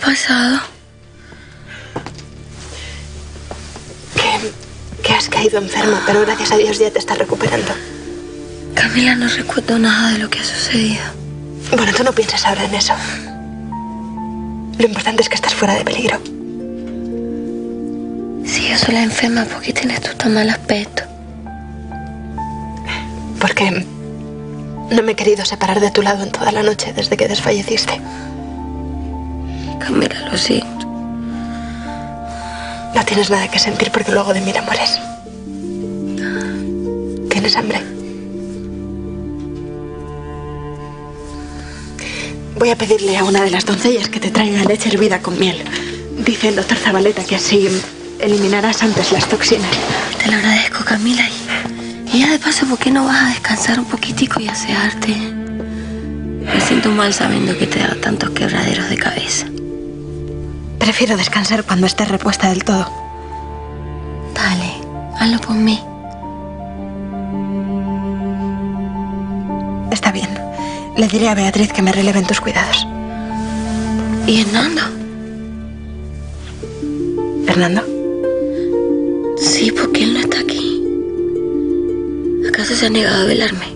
pasado? Que, que has caído enferma, pero gracias a Dios ya te estás recuperando. Camila, no recuerdo nada de lo que ha sucedido. Bueno, tú no pienses ahora en eso. Lo importante es que estás fuera de peligro. Si yo soy la enferma, ¿por qué tienes tú tan mal aspecto? Porque no me he querido separar de tu lado en toda la noche desde que desfalleciste. Camila, lo siento. No tienes nada que sentir porque luego de mí te mueres. ¿Tienes hambre? Voy a pedirle a una de las doncellas que te traiga leche hervida con miel. Dice el doctor Zabaleta que así eliminarás antes las toxinas. Te lo agradezco, Camila. Y, y ya de paso, ¿por qué no vas a descansar un poquitico y asearte? Me siento mal sabiendo que te da tantos quebraderos de cabeza. Prefiero descansar cuando estés repuesta del todo. Dale, hazlo por mí. Está bien. Le diré a Beatriz que me releve en tus cuidados. ¿Y Hernando? ¿Hernando? Sí, porque él no está aquí. ¿Acaso se ha negado a velarme?